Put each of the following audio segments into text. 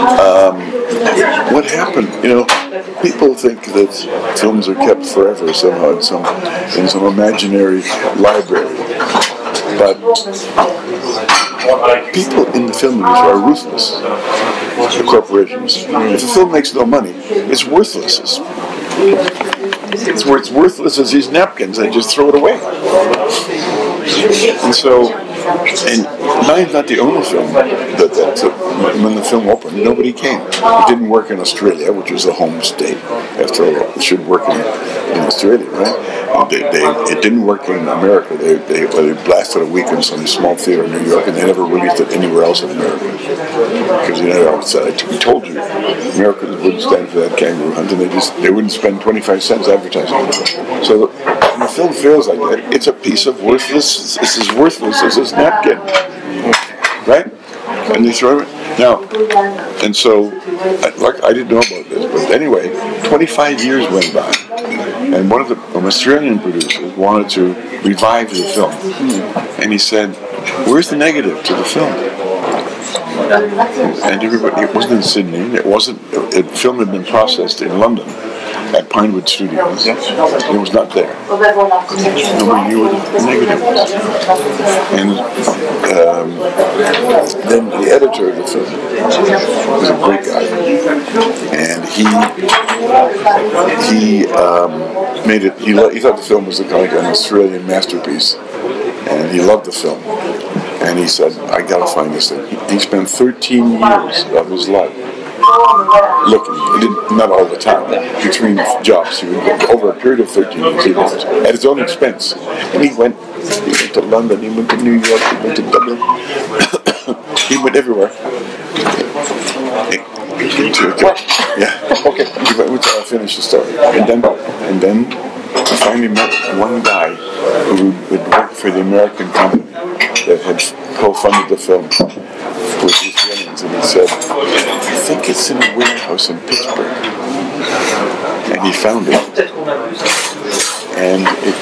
Um, what happened, you know, people think that films are kept forever somehow in some in some imaginary library, but people in the film industry are ruthless. The corporations. If a film makes no money, it's worthless. It's, it's worthless as these napkins. They just throw it away. And so, and mine's not the only film that, that took, when the film opened, nobody came. It didn't work in Australia, which was the home state. After all, it should work in, in Australia, right? They, they, it didn't work in America. They, they, they blasted a week in some small theater in New York, and they never released it anywhere else in America. Because you know, I told you, Americans wouldn't stand for that kangaroo hunt, and they just they wouldn't spend 25 cents advertising. So a film feels like that, it's a piece of worthless. It's as worthless as this napkin, right? And they throw it. Now, and so, like I didn't know about this, but anyway, 25 years went by, and one of the an Australian producers wanted to revive the film, and he said, "Where's the negative to the film?" And everybody, it wasn't in Sydney. It wasn't. The film had been processed in London Pinewood Studios. It was not there. Nobody knew it was negative. And um, then the editor of the film was a great guy, and he he um, made it. He, he thought the film was like an Australian masterpiece, and he loved the film. And he said, "I got to find this thing." He, he spent 13 years of his life did not all the time. Between jobs, he would go over a period of 13 years. He at his own expense, and he went. He went to London. He went to New York. He went to Dublin. he went everywhere. Yeah. Okay. He went, went I'll finish the story, and then and then he finally met one guy who would work for the American company that had co-funded the film with his And he said, "I think it's in a warehouse in Pittsburgh." And he found it, and it,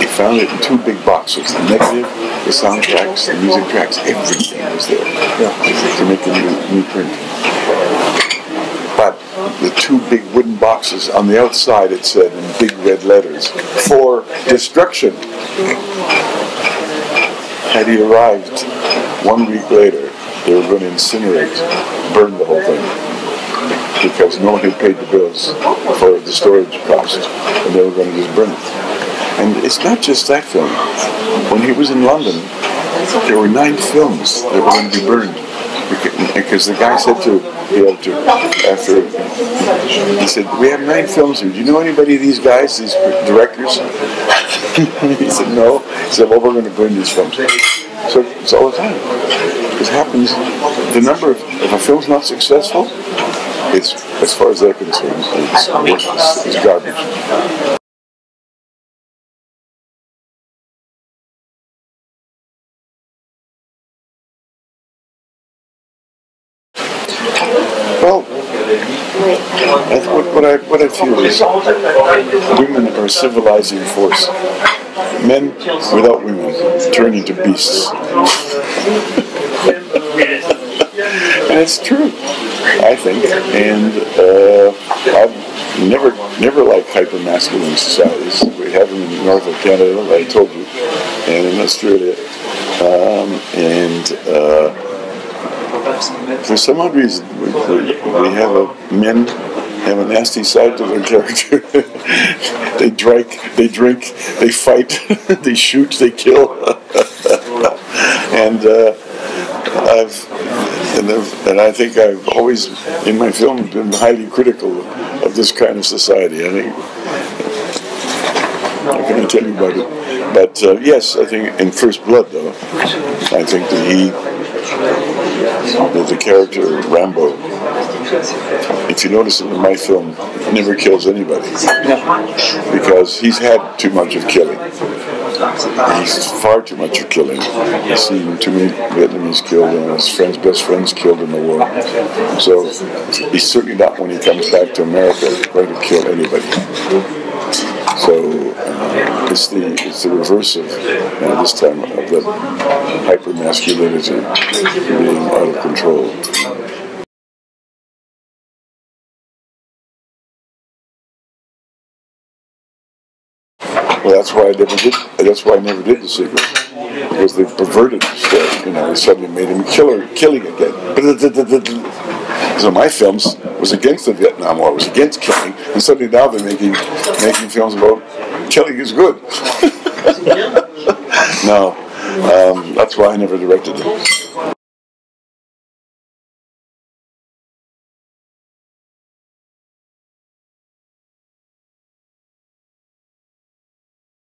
he found it in two big boxes: the negative, the soundtracks, the music tracks, everything was there to make a new, new print. But the two big wooden boxes on the outside, it said in big red letters, "For destruction." Had he arrived one week later, they were going to incinerate, burn the whole thing, because no one had paid the bills for the storage cost, and they were going to just burn it. And it's not just that film. When he was in London, there were nine films that were going to be burned. Because the guy said to the editor after he said, "We have nine films here. Do you know anybody of these guys, these directors?" he said, "No." He said, "Well, we're going to burn these films." So it's all the time. It happens. The number of if a film's not successful, it's as far as they're concerned, it's worthless. It's garbage. Well, what, what I what I feel is women are a civilizing force. Men without women turn into beasts. and it's true, I think. And uh, I've never never liked hyper masculine societies. We have them in north of Canada, like I told you, and in Australia. Um, and uh, for some odd reason, we, we, we have a men have a nasty side to their character. they drink, they drink, they fight, they shoot, they kill, and uh, I've and, and I think I've always in my film been highly critical of this kind of society. I think I can tell you about it? But uh, yes, I think in First Blood, though, I think that he, that the character Rambo, if you notice in my film, never kills anybody because he's had too much of killing. He's far too much of killing. He's seen too many Vietnamese killed and his friends, best friends killed in the war. So he's certainly not when he comes back to America going to kill anybody. So uh, it's the it's the reverse of uh, this time of the hyper masculinity being out of control. Well, that's why I never did. That's why I never did the secret because they perverted story. You know, they suddenly made him killer, killing again. So my films was against the Vietnam War, was against killing, and suddenly now they're making making films about killing is good. no, um, that's why I never directed them.